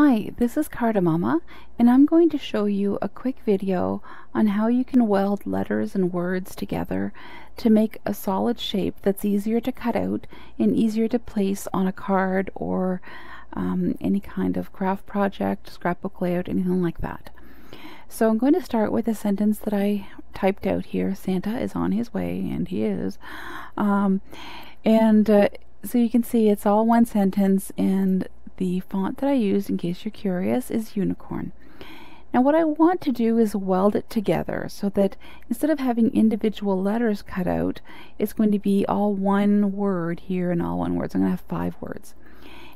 Hi, this is Cardamama, and I'm going to show you a quick video on how you can weld letters and words together to make a solid shape that's easier to cut out and easier to place on a card or um, any kind of craft project, scrapbook layout, anything like that. So I'm going to start with a sentence that I typed out here. Santa is on his way, and he is. Um, and uh, so you can see it's all one sentence and the font that I use, in case you're curious, is Unicorn. Now what I want to do is weld it together so that instead of having individual letters cut out, it's going to be all one word here and all one word. So I'm going to have five words.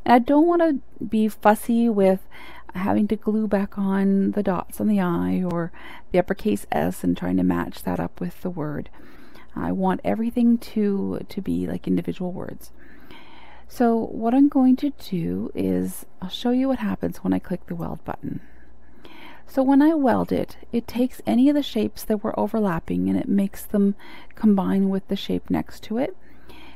And I don't want to be fussy with having to glue back on the dots on the I or the uppercase S and trying to match that up with the word. I want everything to, to be like individual words. So what I'm going to do is I'll show you what happens when I click the weld button. So when I weld it, it takes any of the shapes that were overlapping and it makes them combine with the shape next to it.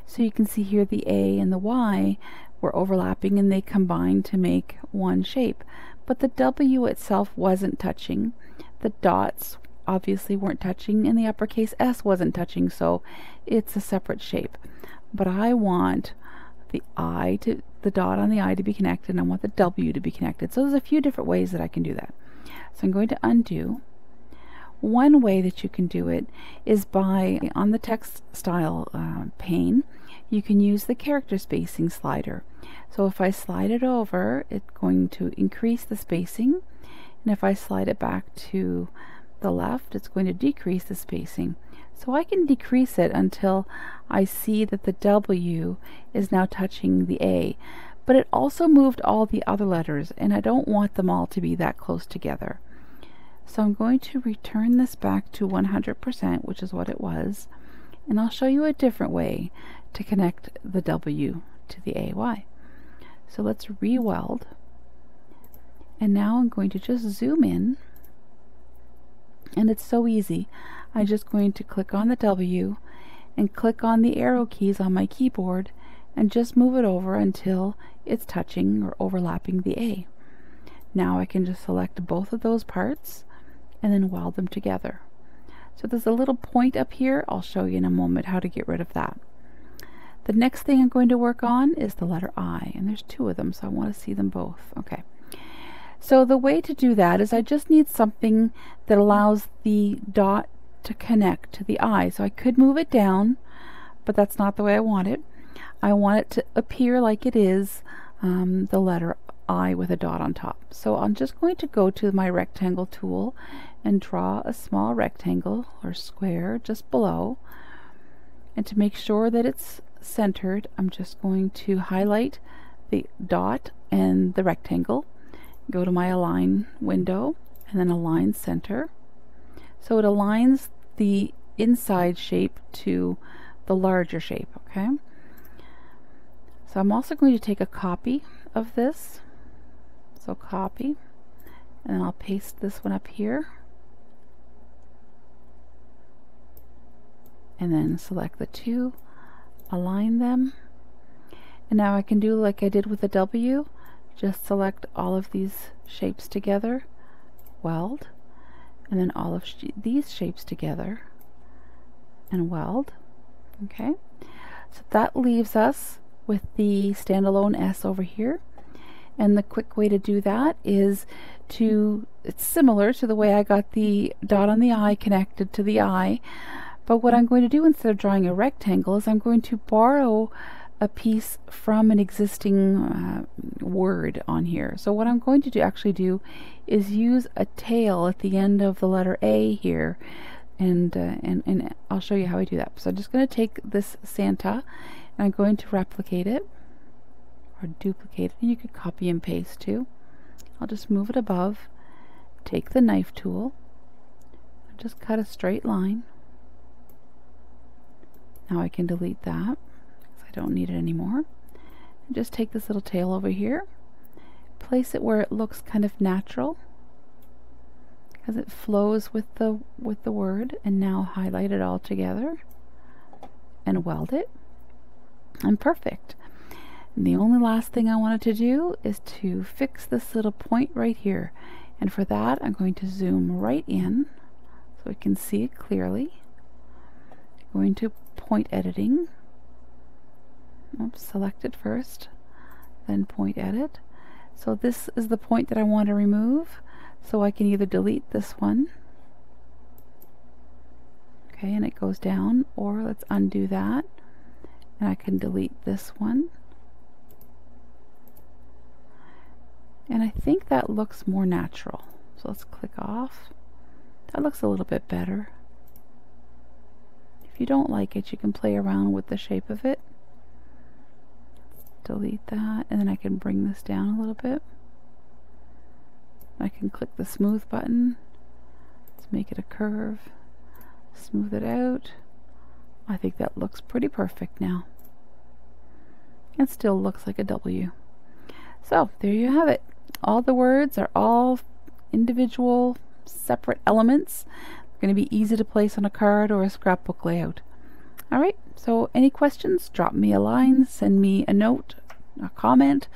So you can see here the A and the Y were overlapping and they combined to make one shape. But the W itself wasn't touching. The dots obviously weren't touching and the uppercase S wasn't touching so it's a separate shape. But I want the I to the dot on the I to be connected and I want the W to be connected. So there's a few different ways that I can do that. So I'm going to undo. One way that you can do it is by on the text style uh, pane you can use the character spacing slider. So if I slide it over it's going to increase the spacing and if I slide it back to the left it's going to decrease the spacing. So I can decrease it until I see that the W is now touching the A. But it also moved all the other letters, and I don't want them all to be that close together. So I'm going to return this back to 100%, which is what it was, and I'll show you a different way to connect the W to the AY. So let's re-weld, and now I'm going to just zoom in, and it's so easy. I'm just going to click on the W and click on the arrow keys on my keyboard and just move it over until it's touching or overlapping the A. Now I can just select both of those parts and then weld them together. So there's a little point up here. I'll show you in a moment how to get rid of that. The next thing I'm going to work on is the letter I, and there's two of them, so I want to see them both. Okay. So the way to do that is I just need something that allows the dot to connect to the I. So I could move it down, but that's not the way I want it. I want it to appear like it is um, the letter I with a dot on top. So I'm just going to go to my rectangle tool and draw a small rectangle or square just below. And to make sure that it's centered, I'm just going to highlight the dot and the rectangle, go to my align window, and then align center. So it aligns the inside shape to the larger shape, okay? So I'm also going to take a copy of this. So copy, and then I'll paste this one up here. And then select the two, align them. And now I can do like I did with the W, just select all of these shapes together, weld, and then all of sh these shapes together and weld. Okay, so that leaves us with the standalone S over here. And the quick way to do that is to, it's similar to the way I got the dot on the I connected to the I. But what I'm going to do instead of drawing a rectangle is I'm going to borrow a piece from an existing uh, word on here. So what I'm going to do actually do is use a tail at the end of the letter A here and, uh, and, and I'll show you how I do that. So I'm just going to take this Santa and I'm going to replicate it or duplicate it. You could copy and paste too. I'll just move it above, take the knife tool, just cut a straight line. Now I can delete that don't need it anymore. And just take this little tail over here, place it where it looks kind of natural because it flows with the with the word and now highlight it all together and weld it and perfect And the only last thing I wanted to do is to fix this little point right here. And for that, I'm going to zoom right in so we can see it clearly. Going to point editing. Oops, select it first, then point edit. It. So this is the point that I want to remove. So I can either delete this one. Okay, and it goes down, or let's undo that. And I can delete this one. And I think that looks more natural. So let's click off. That looks a little bit better. If you don't like it, you can play around with the shape of it. Delete that, and then I can bring this down a little bit. I can click the smooth button. Let's make it a curve. Smooth it out. I think that looks pretty perfect now. It still looks like a W. So, there you have it. All the words are all individual, separate elements. They're going to be easy to place on a card or a scrapbook layout. Alright, so any questions, drop me a line, send me a note, a comment,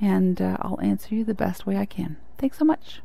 and uh, I'll answer you the best way I can. Thanks so much.